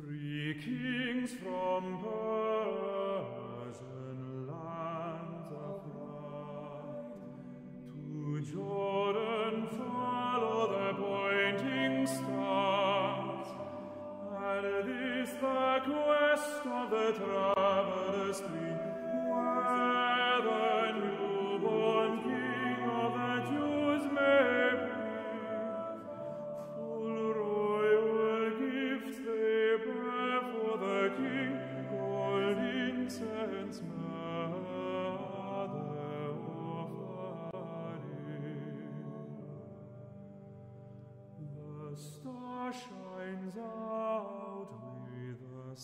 Three kings from Persian lands affright to Jordan follow the pointing stars, and this the quest of the travelers The star shines out with a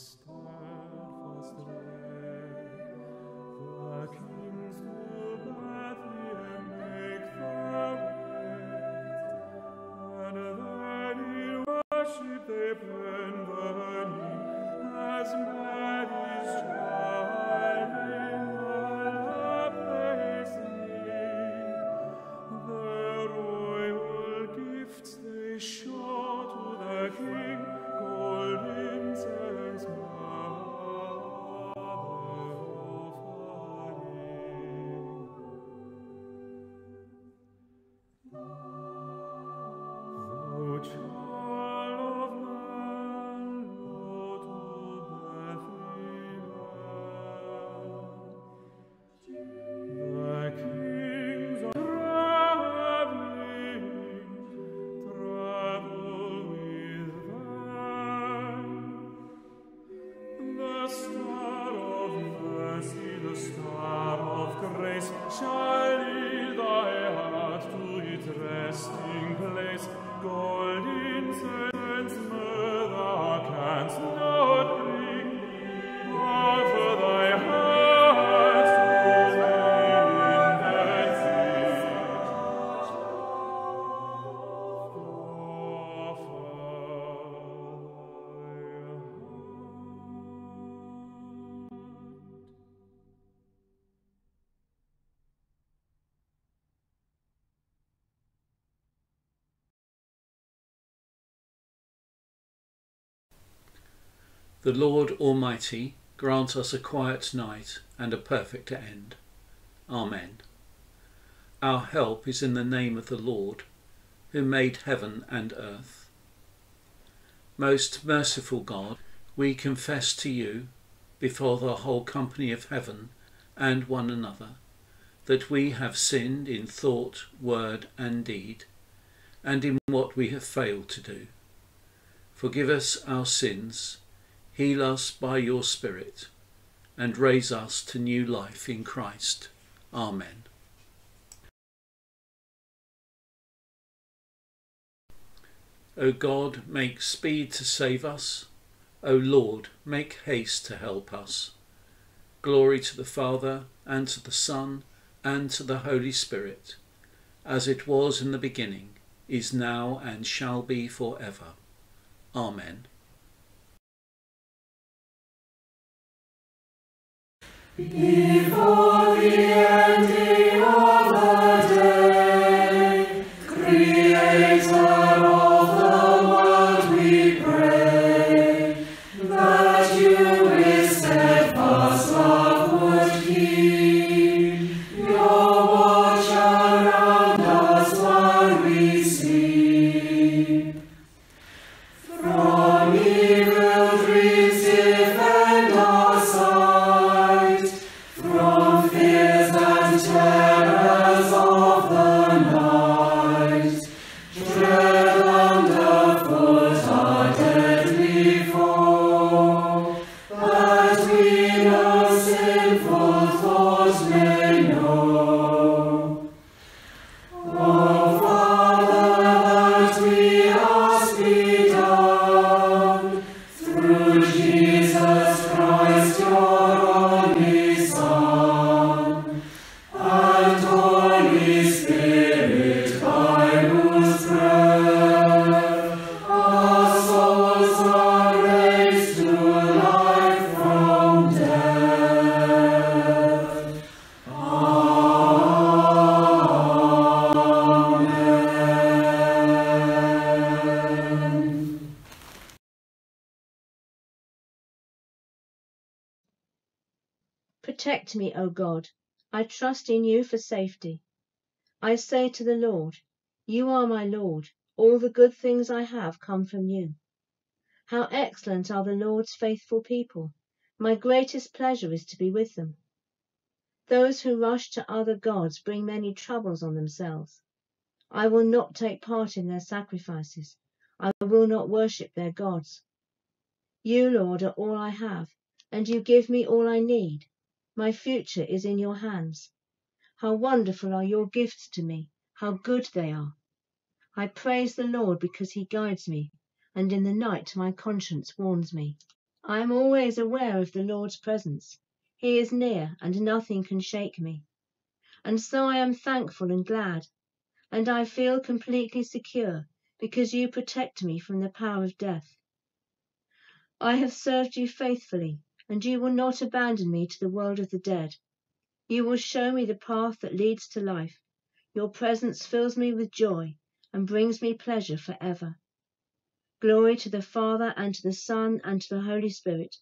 The Lord Almighty grant us a quiet night and a perfect end. Amen. Our help is in the name of the Lord, who made heaven and earth. Most merciful God, we confess to you, before the whole company of heaven and one another, that we have sinned in thought, word, and deed, and in what we have failed to do. Forgive us our sins, heal us by your Spirit, and raise us to new life in Christ. Amen. O God, make speed to save us. O Lord, make haste to help us. Glory to the Father, and to the Son, and to the Holy Spirit, as it was in the beginning, is now, and shall be for ever. Amen. Before the ending of the Protect me, O God. I trust in you for safety. I say to the Lord, You are my Lord. All the good things I have come from you. How excellent are the Lord's faithful people. My greatest pleasure is to be with them. Those who rush to other gods bring many troubles on themselves. I will not take part in their sacrifices. I will not worship their gods. You, Lord, are all I have, and you give me all I need. My future is in your hands. How wonderful are your gifts to me, how good they are. I praise the Lord because he guides me, and in the night my conscience warns me. I am always aware of the Lord's presence. He is near, and nothing can shake me. And so I am thankful and glad, and I feel completely secure because you protect me from the power of death. I have served you faithfully, and you will not abandon me to the world of the dead. You will show me the path that leads to life. Your presence fills me with joy and brings me pleasure forever. Glory to the Father, and to the Son, and to the Holy Spirit,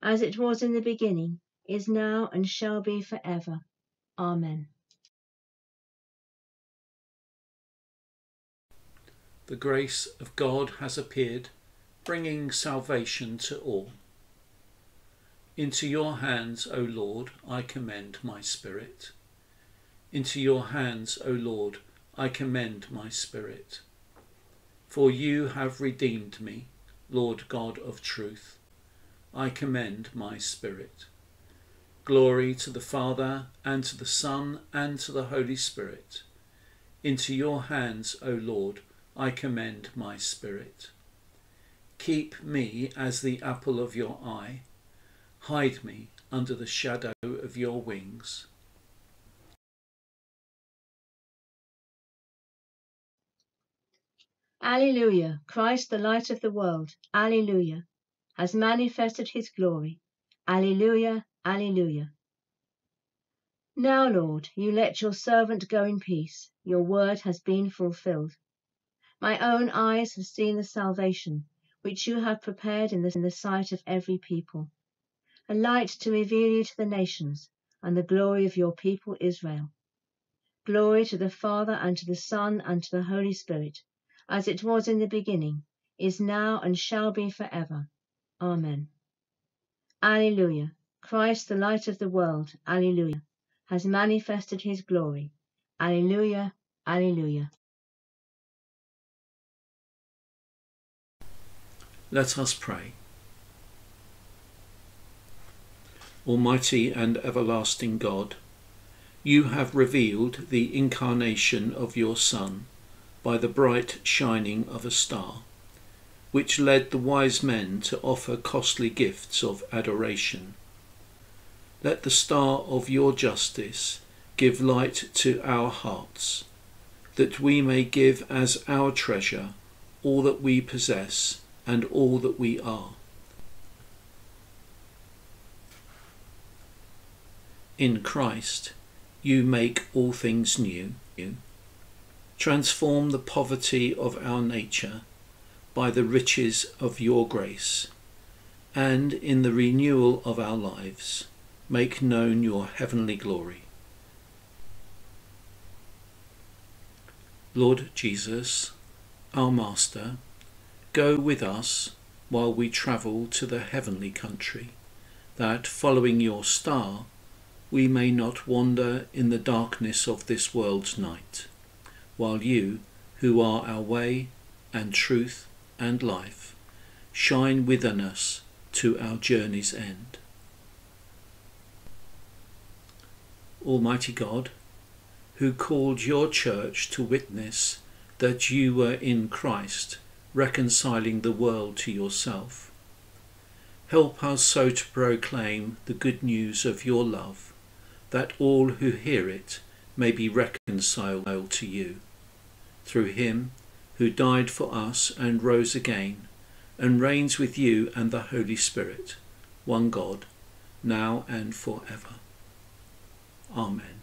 as it was in the beginning, is now, and shall be forever. Amen. The grace of God has appeared, bringing salvation to all. Into your hands, O Lord, I commend my spirit. Into your hands, O Lord, I commend my spirit. For you have redeemed me, Lord God of truth. I commend my spirit. Glory to the Father, and to the Son, and to the Holy Spirit. Into your hands, O Lord, I commend my spirit. Keep me as the apple of your eye. Hide me under the shadow of your wings. Alleluia! Christ, the light of the world, Alleluia, has manifested his glory. Alleluia, Alleluia. Now, Lord, you let your servant go in peace. Your word has been fulfilled. My own eyes have seen the salvation which you have prepared in the, in the sight of every people, a light to reveal you to the nations, and the glory of your people Israel. Glory to the Father, and to the Son, and to the Holy Spirit, as it was in the beginning, is now, and shall be forever. Amen. Alleluia. Christ, the light of the world, Alleluia, has manifested his glory. Alleluia, Alleluia. Let us pray. Almighty and everlasting God, you have revealed the incarnation of your Son by the bright shining of a star, which led the wise men to offer costly gifts of adoration. Let the star of your justice give light to our hearts, that we may give as our treasure all that we possess and all that we are. In Christ, you make all things new. Transform the poverty of our nature by the riches of your grace, and in the renewal of our lives, make known your heavenly glory. Lord Jesus, our Master, Go with us while we travel to the heavenly country, that, following your star, we may not wander in the darkness of this world's night, while you, who are our way and truth and life, shine within us to our journey's end. Almighty God, who called your church to witness that you were in Christ, reconciling the world to yourself. Help us so to proclaim the good news of your love, that all who hear it may be reconciled to you. Through him who died for us and rose again, and reigns with you and the Holy Spirit, one God, now and for ever. Amen.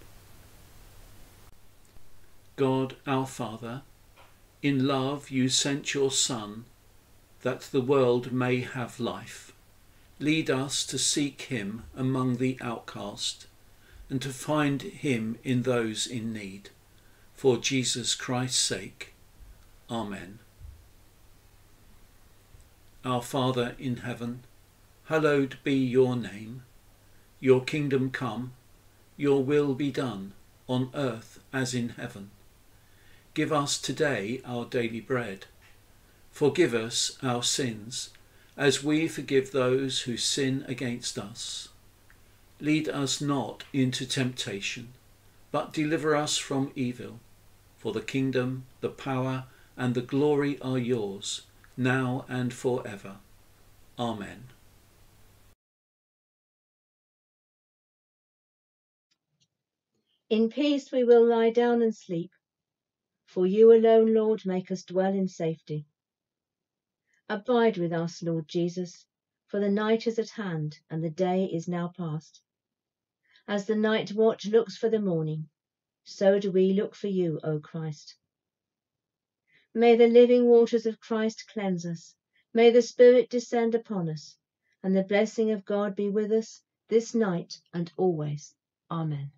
God our Father, in love you sent your Son, that the world may have life. Lead us to seek him among the outcast and to find him in those in need. For Jesus Christ's sake. Amen. Our Father in heaven, hallowed be your name. Your kingdom come, your will be done, on earth as in heaven. Give us today our daily bread. Forgive us our sins, as we forgive those who sin against us. Lead us not into temptation, but deliver us from evil. For the kingdom, the power, and the glory are yours, now and for ever. Amen. In peace we will lie down and sleep, for you alone, Lord, make us dwell in safety. Abide with us, Lord Jesus, for the night is at hand and the day is now past. As the night watch looks for the morning, so do we look for you, O Christ. May the living waters of Christ cleanse us. May the Spirit descend upon us, and the blessing of God be with us this night and always. Amen.